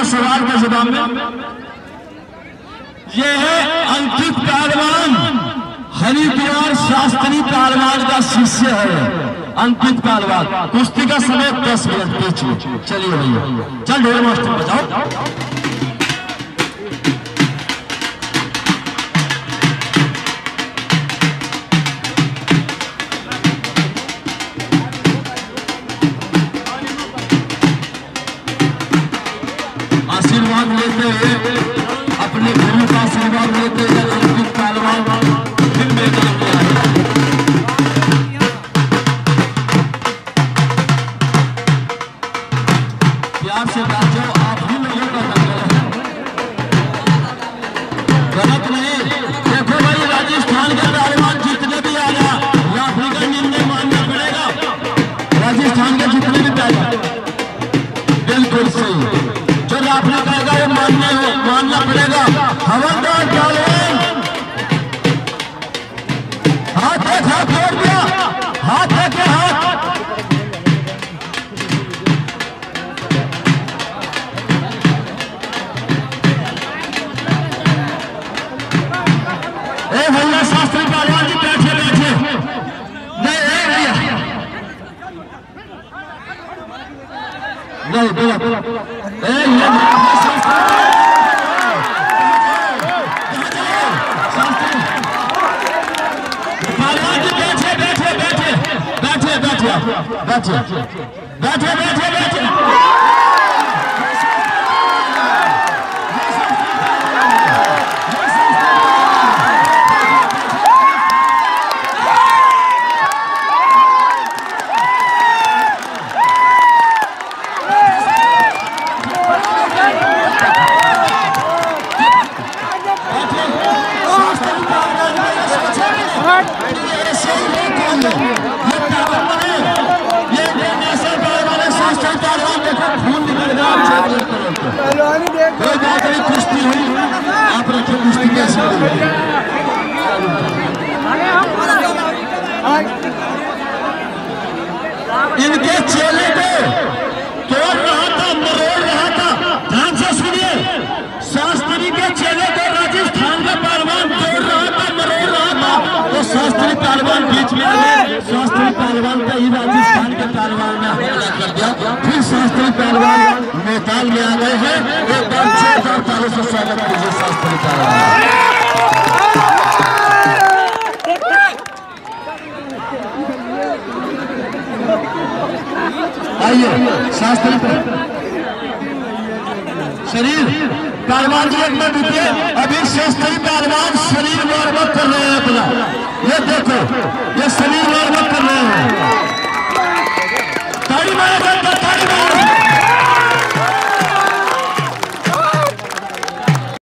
के सवाल के जवाब में, ये है अंकित पहलवान। हरिद्वार शास्त्री पहलवान का शिष्य है। अंकित पहलवान, कुश्ती का समय दस मिनट पीछे। चलिए भैया, चल ढेर मास्टर बजाओ। आशीर्वाद लेते हुए अपने गुरु का आशीर्वाद लेते हुए अंकित पहलवान, फिर मैदान में आए प्यार से बाजो आप ही लोगों का दंगल है। गलत नहीं। देखो भाई, राजस्थान के पहलवान जितने भी आया लाठी का निर्णय मानना पड़ेगा। राजस्थान के जितने शास्त्री पहलवान बैठे बैठे। बैठे बैठे। बैठे बैठे बैठे। कुश्ती हुई। आप रखे इनके चेले को तोड़ रहा था, मरोड़ रहा था। ध्यान से सुनिए। शास्त्री के चेले को राजस्थान का पहलवान तोड़ रहा था, मरोड़ रहा था। तो शास्त्री पहलवान बीच में आए शास्त्री पहलवान का ही राजस्थान के पहलवान ने हमला कर दिया फिर शास्त्री पहलवान मैदान में आ गए हैं। आइए, शास्त्री शरीर कारवान जी एक मिनट रुकिए अभी शास्त्री पहलवान शरीर वार्मअप कर रहे हैं अपना ये देखो ये शरीर वार्मअप कर रहे हैं ताड़ी मारा